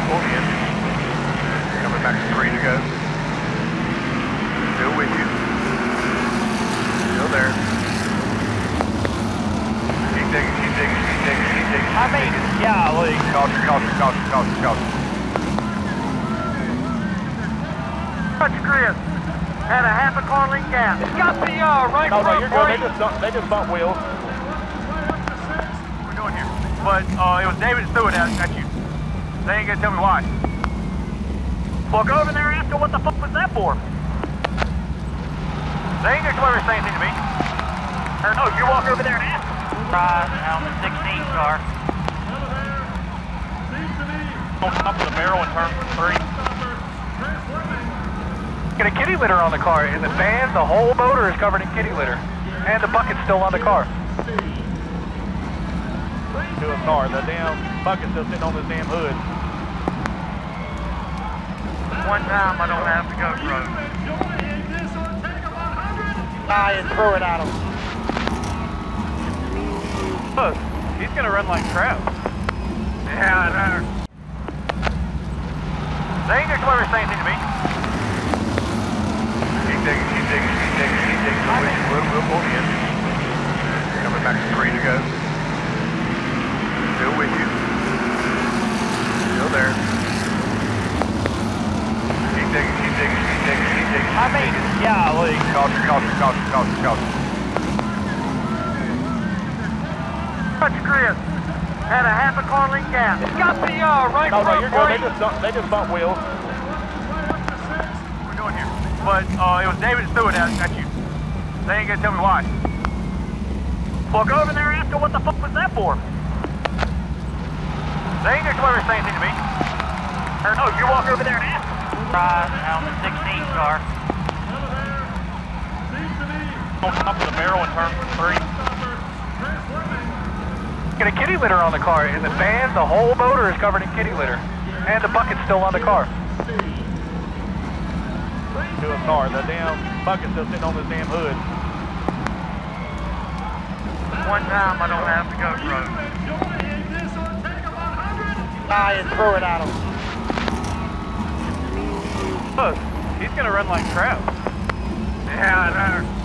we'll pull in. Coming back to three to go. Still with you. Still there. Keep digging, keep digging, keep digging, keep digging. I mean, golly. Caution, caution, caution, caution, caution. Touch Chris. Had a half a car leak gas. It's got the uh, right No, no, front you're good. They brake. just dump, they just bump wheels. What we doing here? But uh, it was David Stewart at, at you. They ain't gonna tell me why. Well, go over there and ask her what the fuck was that for. They ain't gonna come over and say anything to me. Or no, you walk over there and ask her. Rise on the 16 car. On top of the barrel and turn three. Get a kitty litter on the car. In the van, the whole motor is covered in kitty litter. And the bucket's still on the car. To a car. The damn bucket's still sitting on this damn hood. One time I don't have to go through. Ah, and throw it at him. Look, he's gonna run like crap. Yeah, I know. They ain't gonna come over and say anything to me. Keep digging, keep digging, keep digging, keep digging. We'll, we'll, we'll pull in. Coming back to three to go. Still with you. Still there. Keep digging, keep digging, keep digging, keep digging. I mean, golly. Caution, caution, caution, caution, caution. Touch Chris. Had a half a car leak gas. It's got the uh, right No, no, front you're good. They brake. just dump, they just bump wheels. We doing here? But uh, it was David Stewart at, at you. They ain't gonna tell me why. Well, go over there and ask her what the fuck was that for. They ain't gonna come over and anything to me. Or no, you walk over there and ask her. Rise on the 16 car. On top of the barrel and turn three. Get a kitty litter on the car. In the van, the whole motor is covered in kitty litter. And the bucket's still on the car. To a car. The damn bucket's still sitting on this damn hood. One time I don't have to go through. Ah, and throw it at him. Look, he's gonna run like crap. Yeah.